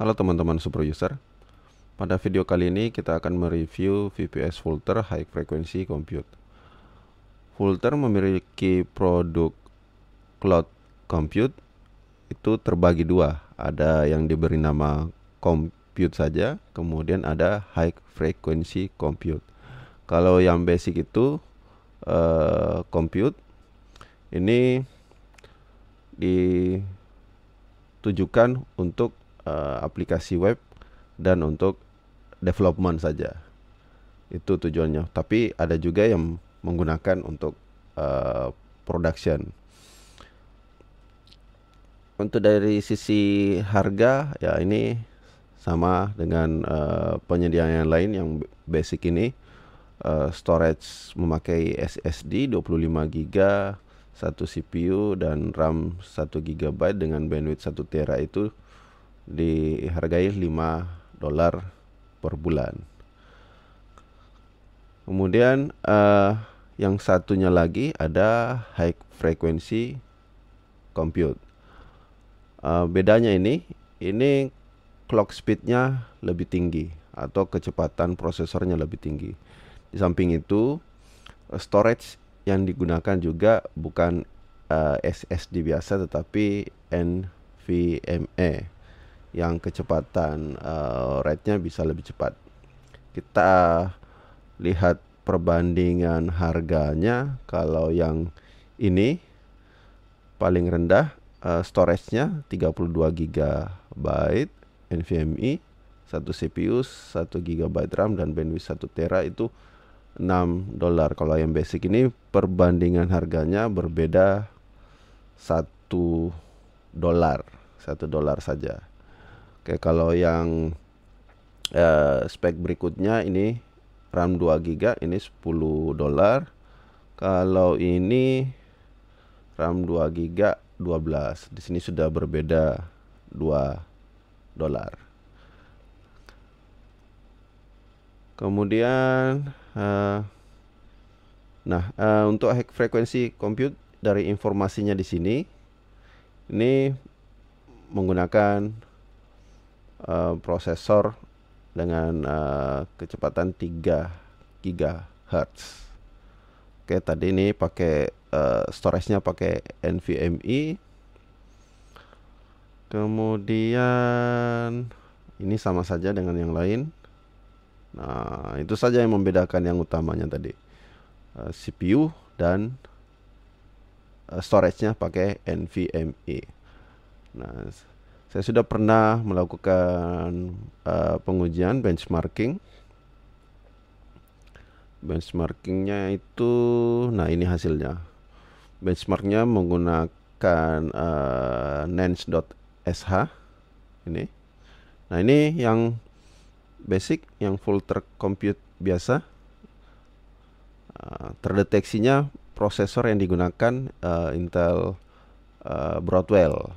Halo teman-teman super user. Pada video kali ini kita akan mereview VPS Vultr High Frequency Compute. Vultr memiliki produk cloud compute itu terbagi dua. Ada yang diberi nama compute saja, kemudian ada high frequency compute. Kalau yang basic itu uh, compute ini ditujukan untuk uh, aplikasi web dan untuk development saja. Itu tujuannya. Tapi ada juga yang menggunakan untuk uh, production. Untuk dari sisi harga ya ini sama dengan uh, penyedia yang lain yang basic ini uh, storage memakai SSD 25 GB satu CPU dan RAM 1 GB dengan bandwidth 1 tera itu dihargai 5 dolar per bulan. Kemudian uh, yang satunya lagi ada high frequency compute. Uh, bedanya ini, ini clock speednya lebih tinggi atau kecepatan prosesornya lebih tinggi. Di samping itu, storage yang digunakan juga bukan uh, eh, SSD biasa tetapi NVMe yang kecepatan uh, rate-nya bisa lebih cepat. Kita lihat perbandingan harganya kalau yang ini paling rendah uh, storage-nya 32 GB NVMe, satu CPU, 1 GB RAM dan bandwidth 1 tera itu 6 dolar. Kalau yang basic ini perbandingan harganya berbeda 1 dolar, 1 dolar saja. Oke, kalau yang uh, spek berikutnya ini RAM 2 GB ini 10 dolar. Kalau ini RAM 2 GB 12. Di sini sudah berbeda 2 dolar. Kemudian uh, nah uh, untuk frequency compute dari informasinya di sini ini menggunakan uh, prosesor dengan uh, kecepatan 3 GHz. Oke, tadi ini pakai uh, storage-nya pakai NVMe. Kemudian ini sama saja dengan yang lain. Nah, itu saja yang membedakan yang utamanya tadi. Uh, eh, CPU dan uh, storage-nya pakai NVMe. Nah, saya sudah pernah melakukan uh, pengujian benchmarking. Benchmarkingnya itu, nah ini hasilnya. Benchmarknya menggunakan uh, nens.sh ini. Nah ini yang basic yang full track compute biasa uh, terdeteksinya prosesor yang digunakan uh, Intel uh, Broadwell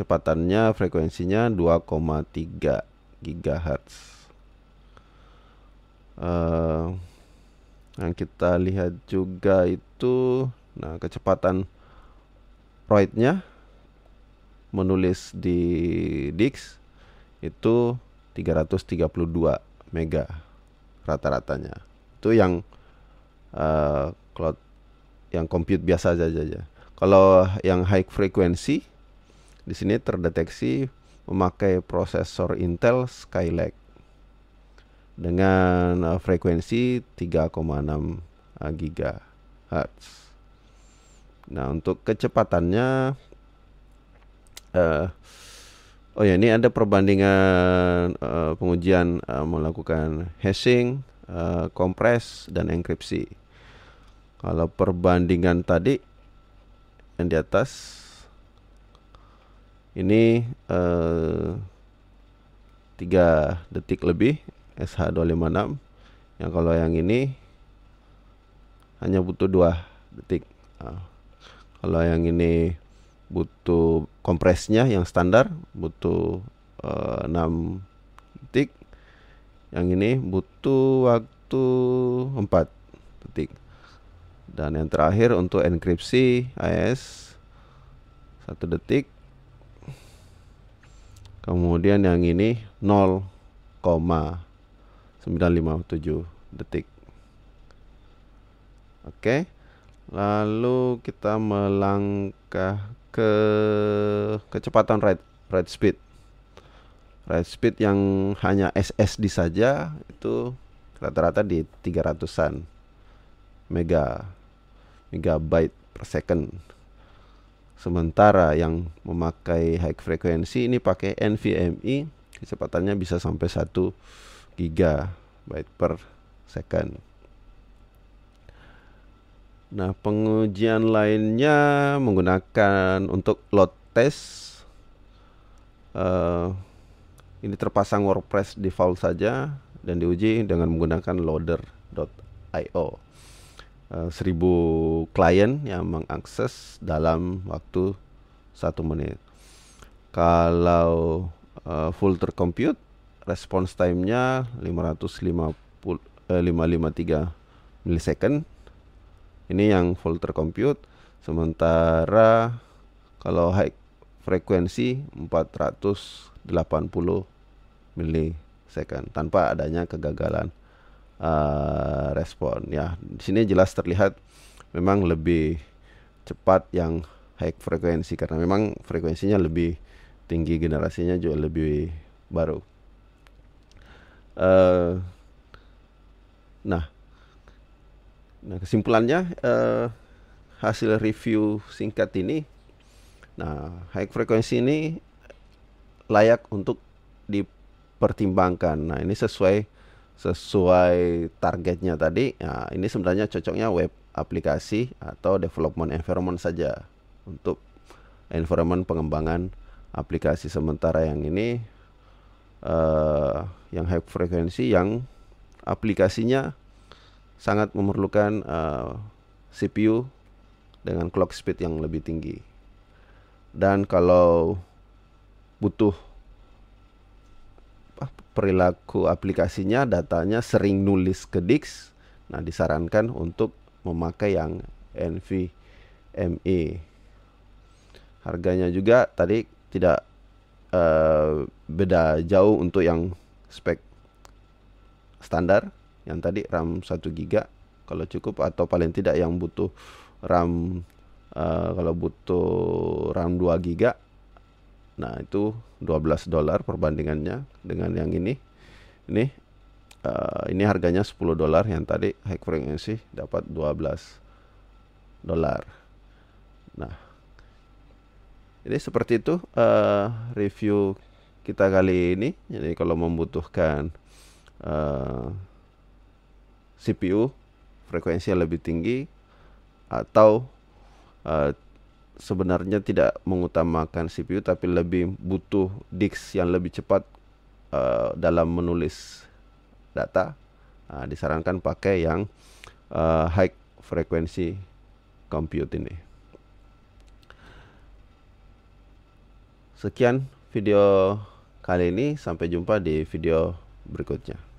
kecepatannya frekuensinya 2,3 GHz uh, yang kita lihat juga itu nah kecepatan write-nya menulis di disk itu 332 mega rata-ratanya. Itu yang uh, cloud yang compute biasa saja. Kalau yang high frequency di sini terdeteksi memakai prosesor Intel Skylake dengan uh, frekuensi 3,6 uh, GHz. Nah, untuk kecepatannya uh, Oh ya, ini ada perbandingan uh, pengujian uh, melakukan hashing, uh, kompres dan enkripsi. Kalau perbandingan tadi yang di atas ini uh, 3 detik lebih SH256 yang kalau yang ini hanya butuh 2 detik. Nah, kalau yang ini butuh kompresnya yang standar butuh uh, eh, 6 detik. Yang ini butuh waktu 4 detik. Dan yang terakhir untuk enkripsi AES 1 detik kemudian yang ini 0,957 detik. Oke lalu kita melangkah ke kecepatan ride ride speed. Ride speed yang hanya SSD saja itu rata-rata di 300-an mega megabyte per second Sementara yang memakai high frequency ini pakai NVMe kecepatannya bisa sampai 1 gigabyte per second. Nah, pengujian lainnya menggunakan untuk load test. Uh, ini terpasang WordPress default saja dan diuji dengan menggunakan loader.io. 1000 eh, klien yang mengakses dalam waktu satu menit. Kalau uh, full tercompute, response time-nya 550 eh, 553 millisecond. Ini yang full tercompute. Sementara kalau high frekuensi 480 millisecond tanpa adanya kegagalan uh, respon. Ya, di sini jelas terlihat memang lebih cepat yang high frekuensi karena memang frekuensinya lebih tinggi, generasinya juga lebih baru. Uh, nah, nah kesimpulannya uh, hasil review singkat ini, nah high frekuensi ini layak untuk dipertimbangkan. Nah ini sesuai sesuai targetnya tadi ya ini sebenarnya cocoknya web aplikasi atau development environment saja untuk environment pengembangan aplikasi. Sementara yang ini uh, yang high frekuensi yang aplikasinya sangat memerlukan uh, eh, CPU dengan clock speed yang lebih tinggi. Dan kalau butuh perilaku aplikasinya datanya sering nulis ke Dix. Nah, disarankan untuk memakai yang NVMe. Harganya juga tadi tidak uh, beda jauh untuk yang spek standar yang tadi RAM 1 GB kalau cukup atau paling tidak yang butuh RAM uh, kalau butuh RAM 2 GB Nah, itu 12 dolar perbandingannya dengan yang ini. Ini uh, ini harganya 10 dolar yang tadi high frequency dapat 12 dolar. Nah, ini seperti itu uh, review kita kali ini. Jadi kalau membutuhkan uh, CPU frekuensi yang lebih tinggi atau uh, sebenarnya tidak mengutamakan CPU tapi lebih butuh disk yang lebih cepat uh, dalam menulis data. Uh, disarankan pakai yang uh, high frequency compute ini. Sekian video kali ini. Sampai jumpa di video berikutnya